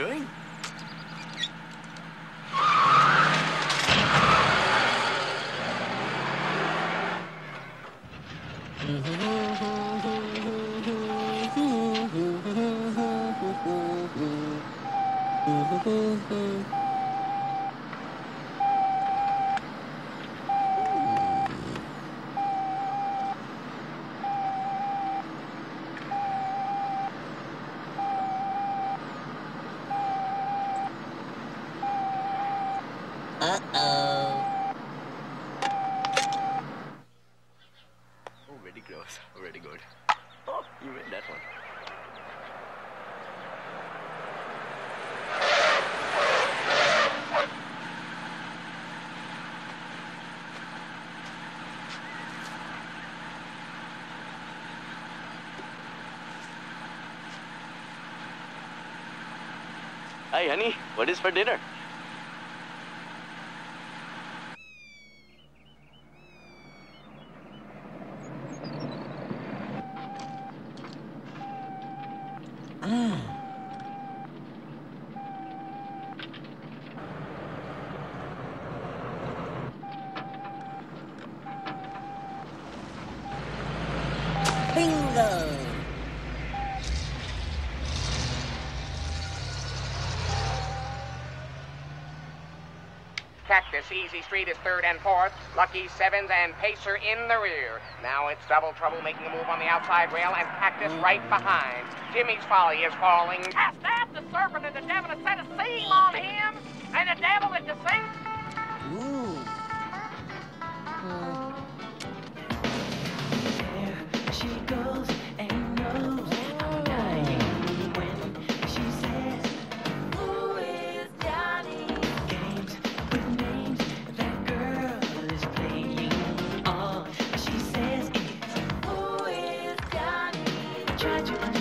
doing? Mm-hmm. Uh-oh. Oh, very close. Oh, very good. Oh, you made that one. Hi, honey. What is for dinner? Ah. Bingo. Cactus, Easy Street is third and fourth. Lucky Sevens and Pacer in the rear. Now it's double trouble making a move on the outside rail and Cactus right behind. Jimmy's Folly is falling. Cast out the serpent and the devil has set a seal on him. And the devil is deceived. Ooh. Hmm. tragic.